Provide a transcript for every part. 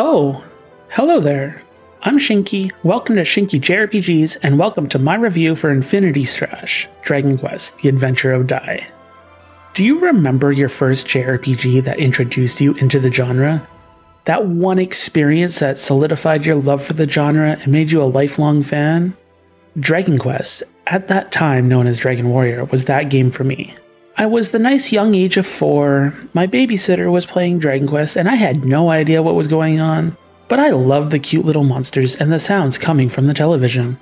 Oh, hello there. I'm Shinky. Welcome to Shinky JRPGs, and welcome to my review for Infinity Strash Dragon Quest The Adventure of Dai. Do you remember your first JRPG that introduced you into the genre? That one experience that solidified your love for the genre and made you a lifelong fan? Dragon Quest, at that time known as Dragon Warrior, was that game for me. I was the nice young age of four, my babysitter was playing Dragon Quest, and I had no idea what was going on, but I loved the cute little monsters and the sounds coming from the television.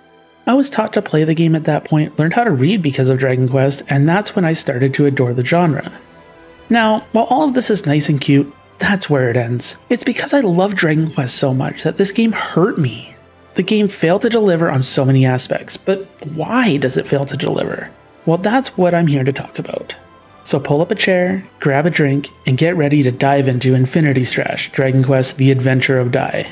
I was taught to play the game at that point, learned how to read because of Dragon Quest, and that's when I started to adore the genre. Now, while all of this is nice and cute, that's where it ends. It's because I love Dragon Quest so much that this game hurt me. The game failed to deliver on so many aspects, but why does it fail to deliver? Well, that's what I'm here to talk about. So pull up a chair, grab a drink, and get ready to dive into Infinity Strash Dragon Quest The Adventure of Dai.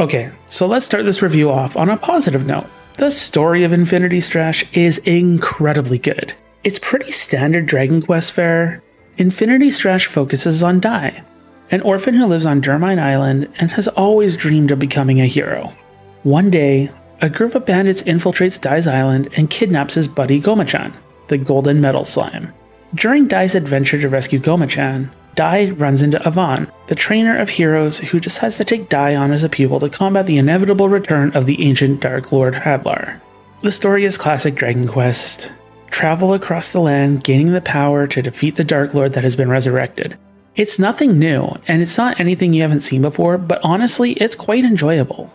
Okay, so let's start this review off on a positive note. The story of Infinity Strash is incredibly good. It's pretty standard Dragon Quest fare, Infinity Strash focuses on Dai, an orphan who lives on Dermline Island and has always dreamed of becoming a hero. One day, a group of bandits infiltrates Dai's island and kidnaps his buddy Gomachan, the golden metal slime. During Dai's adventure to rescue Gomachan, Dai runs into Avan, the trainer of heroes who decides to take Dai on as a pupil to combat the inevitable return of the ancient Dark Lord Hadlar. The story is classic Dragon Quest, travel across the land, gaining the power to defeat the Dark Lord that has been resurrected. It's nothing new, and it's not anything you haven't seen before, but honestly, it's quite enjoyable.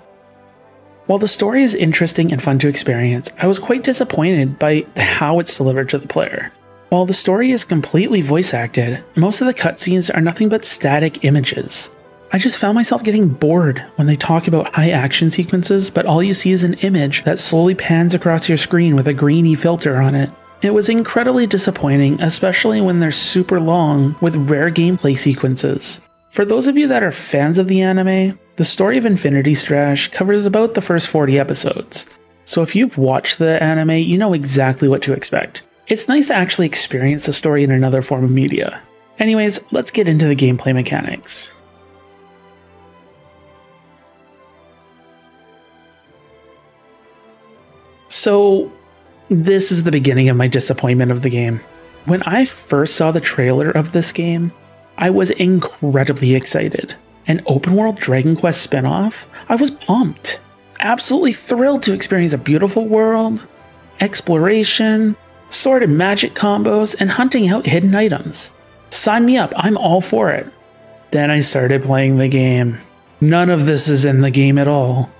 While the story is interesting and fun to experience, I was quite disappointed by how it's delivered to the player. While the story is completely voice acted, most of the cutscenes are nothing but static images. I just found myself getting bored when they talk about high action sequences, but all you see is an image that slowly pans across your screen with a grainy filter on it. It was incredibly disappointing, especially when they're super long with rare gameplay sequences. For those of you that are fans of the anime, the story of Infinity Strash covers about the first 40 episodes. So if you've watched the anime, you know exactly what to expect. It's nice to actually experience the story in another form of media. Anyways, let's get into the gameplay mechanics. So, this is the beginning of my disappointment of the game. When I first saw the trailer of this game, I was incredibly excited. An open world Dragon Quest spin-off? I was pumped. Absolutely thrilled to experience a beautiful world, exploration, sword and magic combos, and hunting out hidden items. Sign me up, I'm all for it. Then I started playing the game. None of this is in the game at all.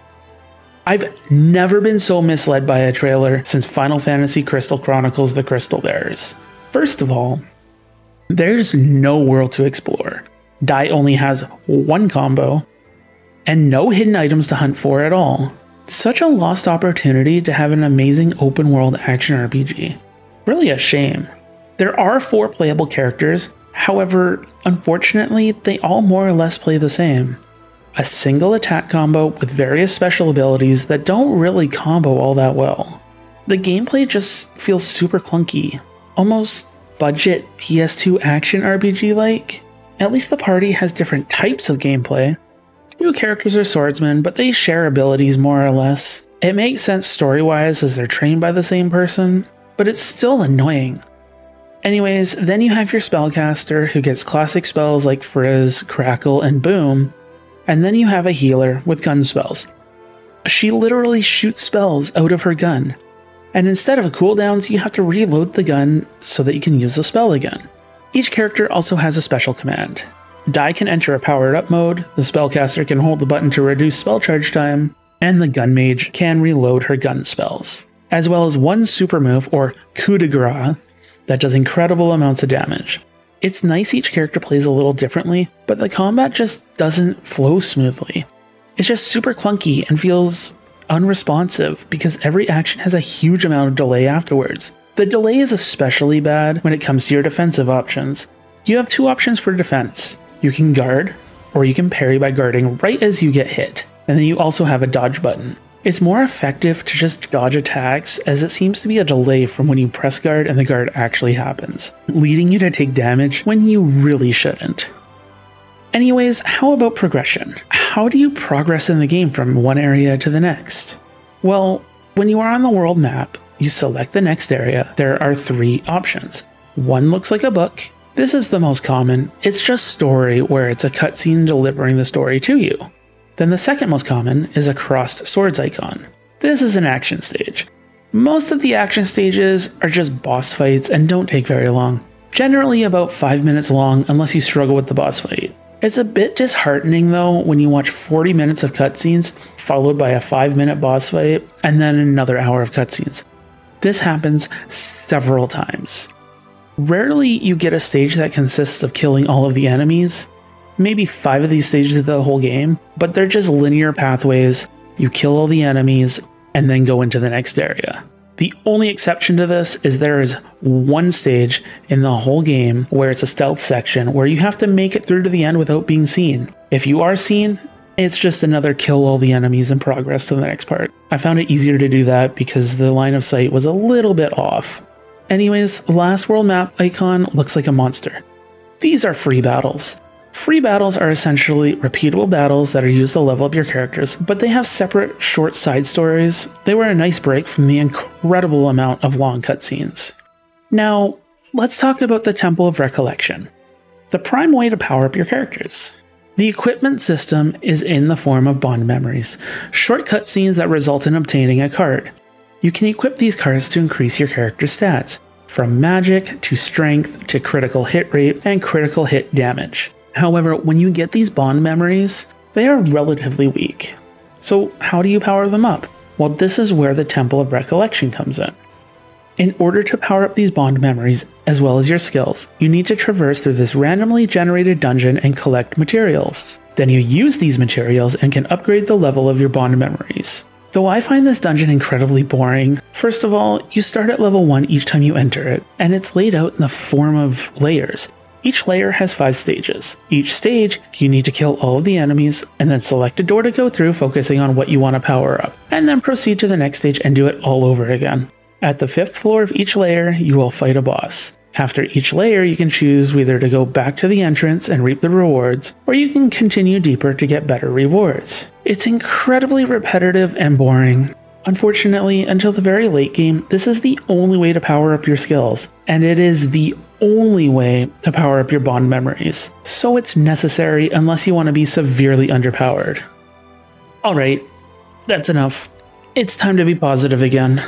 I've never been so misled by a trailer since Final Fantasy Crystal Chronicles The Crystal Bearers. First of all, there's no world to explore. Dai only has one combo, and no hidden items to hunt for at all. Such a lost opportunity to have an amazing open world action RPG. Really a shame. There are four playable characters, however, unfortunately, they all more or less play the same a single attack combo with various special abilities that don't really combo all that well. The gameplay just feels super clunky, almost budget PS2 action RPG like. At least the party has different types of gameplay. Two characters are swordsmen, but they share abilities more or less. It makes sense story wise as they're trained by the same person, but it's still annoying. Anyways, then you have your spellcaster who gets classic spells like Frizz, Crackle, and Boom, and then you have a healer with gun spells. She literally shoots spells out of her gun. And instead of cooldowns, you have to reload the gun so that you can use the spell again. Each character also has a special command. Dai can enter a powered up mode, the spellcaster can hold the button to reduce spell charge time, and the gun mage can reload her gun spells, as well as one super move or coup de grace that does incredible amounts of damage. It's nice each character plays a little differently, but the combat just doesn't flow smoothly. It's just super clunky and feels unresponsive because every action has a huge amount of delay afterwards. The delay is especially bad when it comes to your defensive options. You have two options for defense. You can guard, or you can parry by guarding right as you get hit, and then you also have a dodge button. It's more effective to just dodge attacks as it seems to be a delay from when you press guard and the guard actually happens, leading you to take damage when you really shouldn't. Anyways, how about progression? How do you progress in the game from one area to the next? Well, when you are on the world map, you select the next area. There are three options. One looks like a book. This is the most common. It's just story, where it's a cutscene delivering the story to you. Then the second most common is a crossed swords icon. This is an action stage. Most of the action stages are just boss fights and don't take very long. Generally about 5 minutes long unless you struggle with the boss fight. It's a bit disheartening though when you watch 40 minutes of cutscenes followed by a 5 minute boss fight and then another hour of cutscenes. This happens several times. Rarely you get a stage that consists of killing all of the enemies. Maybe 5 of these stages of the whole game, but they're just linear pathways. You kill all the enemies and then go into the next area. The only exception to this is there is one stage in the whole game where it's a stealth section where you have to make it through to the end without being seen. If you are seen, it's just another kill all the enemies and progress to the next part. I found it easier to do that because the line of sight was a little bit off. Anyways, last world map icon looks like a monster. These are free battles. Free battles are essentially repeatable battles that are used to level up your characters, but they have separate short side stories. They were a nice break from the incredible amount of long cutscenes. Now, let's talk about the Temple of Recollection, the prime way to power up your characters. The equipment system is in the form of bond memories, short cutscenes that result in obtaining a card. You can equip these cards to increase your character stats, from magic to strength to critical hit rate and critical hit damage. However, when you get these bond memories, they are relatively weak. So, how do you power them up? Well, this is where the Temple of Recollection comes in. In order to power up these bond memories, as well as your skills, you need to traverse through this randomly generated dungeon and collect materials. Then you use these materials and can upgrade the level of your bond memories. Though I find this dungeon incredibly boring, first of all, you start at level 1 each time you enter it, and it's laid out in the form of layers, each layer has 5 stages. Each stage, you need to kill all of the enemies, and then select a door to go through focusing on what you want to power up, and then proceed to the next stage and do it all over again. At the 5th floor of each layer, you will fight a boss. After each layer, you can choose whether to go back to the entrance and reap the rewards, or you can continue deeper to get better rewards. It's incredibly repetitive and boring, Unfortunately, until the very late game, this is the only way to power up your skills, and it is the only way to power up your bond memories, so it's necessary unless you want to be severely underpowered. Alright, that's enough. It's time to be positive again.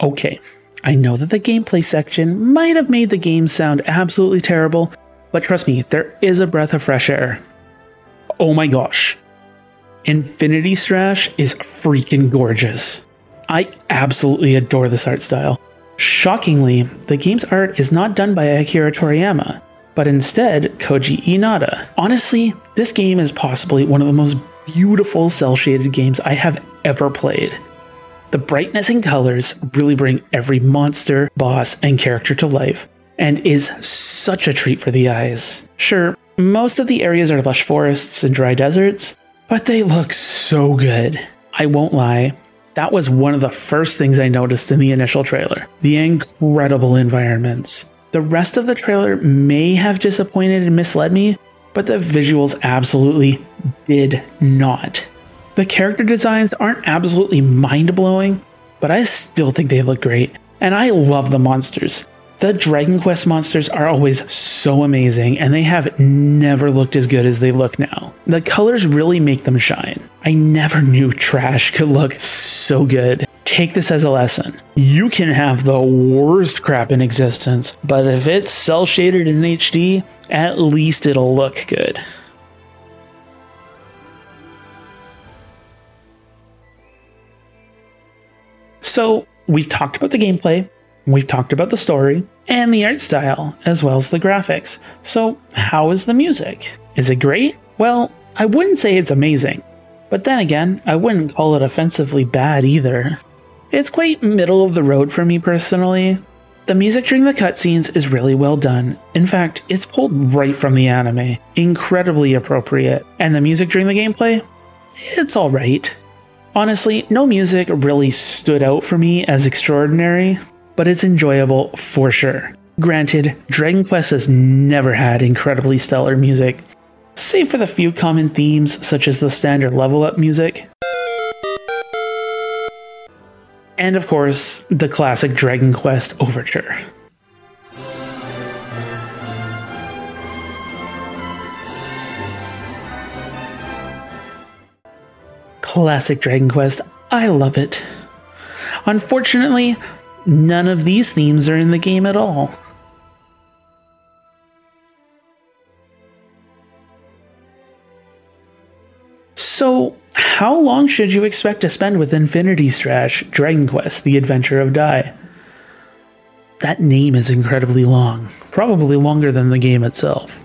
Okay, I know that the gameplay section might have made the game sound absolutely terrible, but trust me, there is a breath of fresh air. Oh my gosh. Infinity Strash is freaking gorgeous. I absolutely adore this art style. Shockingly, the game's art is not done by Akira Toriyama, but instead Koji Inada. Honestly, this game is possibly one of the most beautiful cel shaded games I have ever played. The brightness and colors really bring every monster, boss, and character to life, and is such a treat for the eyes. Sure, most of the areas are lush forests and dry deserts, but they look so good. I won't lie, that was one of the first things I noticed in the initial trailer the incredible environments. The rest of the trailer may have disappointed and misled me, but the visuals absolutely did not. The character designs aren't absolutely mind blowing, but I still think they look great, and I love the monsters. The Dragon Quest monsters are always so amazing, and they have never looked as good as they look now. The colors really make them shine. I never knew trash could look so good. Take this as a lesson. You can have the worst crap in existence, but if it's cel shaded in HD, at least it'll look good. So, we've talked about the gameplay, We've talked about the story and the art style, as well as the graphics. So, how is the music? Is it great? Well, I wouldn't say it's amazing, but then again, I wouldn't call it offensively bad either. It's quite middle of the road for me personally. The music during the cutscenes is really well done. In fact, it's pulled right from the anime. Incredibly appropriate. And the music during the gameplay? It's alright. Honestly, no music really stood out for me as extraordinary, but it's enjoyable for sure. Granted, Dragon Quest has never had incredibly stellar music, save for the few common themes such as the standard level up music. And of course, the classic Dragon Quest Overture. Classic Dragon Quest, I love it. Unfortunately, none of these themes are in the game at all. So, how long should you expect to spend with Infinity Strash Dragon Quest The Adventure of Dai? That name is incredibly long, probably longer than the game itself.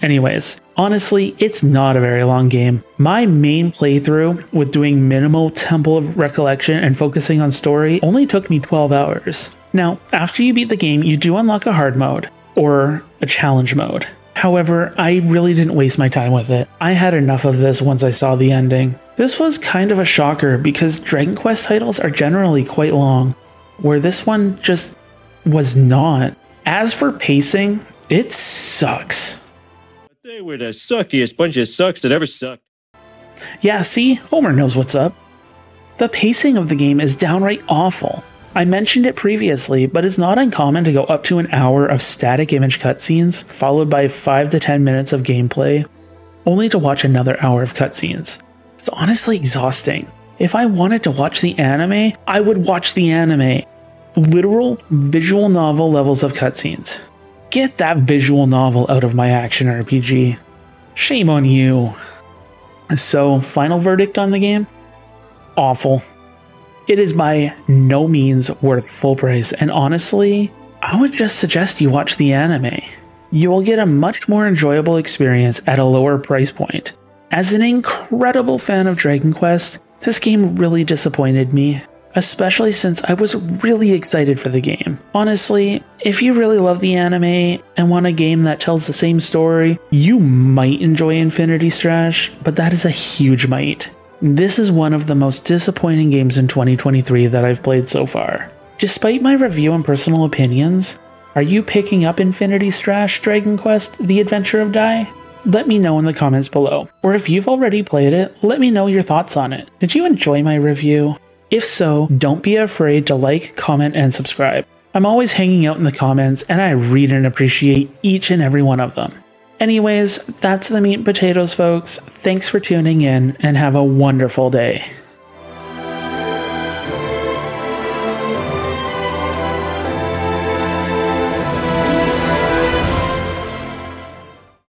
Anyways, honestly, it's not a very long game. My main playthrough with doing minimal Temple of Recollection and focusing on story only took me 12 hours. Now, after you beat the game, you do unlock a hard mode, or a challenge mode. However, I really didn't waste my time with it. I had enough of this once I saw the ending. This was kind of a shocker because Dragon Quest titles are generally quite long, where this one just was not. As for pacing, it sucks. They were the suckiest bunch of sucks that ever sucked. Yeah, see, Homer knows what's up. The pacing of the game is downright awful. I mentioned it previously, but it's not uncommon to go up to an hour of static image cutscenes, followed by 5 to 10 minutes of gameplay, only to watch another hour of cutscenes. It's honestly exhausting. If I wanted to watch the anime, I would watch the anime. Literal visual novel levels of cutscenes. Get that visual novel out of my action RPG. Shame on you. So, final verdict on the game? Awful. It is by no means worth full price, and honestly, I would just suggest you watch the anime. You will get a much more enjoyable experience at a lower price point. As an incredible fan of Dragon Quest, this game really disappointed me, especially since I was really excited for the game. Honestly, if you really love the anime and want a game that tells the same story, you might enjoy Infinity Strash, but that is a huge might. This is one of the most disappointing games in 2023 that I've played so far. Despite my review and personal opinions, are you picking up Infinity Strash Dragon Quest The Adventure of Dai? Let me know in the comments below. Or if you've already played it, let me know your thoughts on it. Did you enjoy my review? If so, don't be afraid to like, comment, and subscribe. I'm always hanging out in the comments and I read and appreciate each and every one of them. Anyways, that's the meat and potatoes, folks. Thanks for tuning in and have a wonderful day.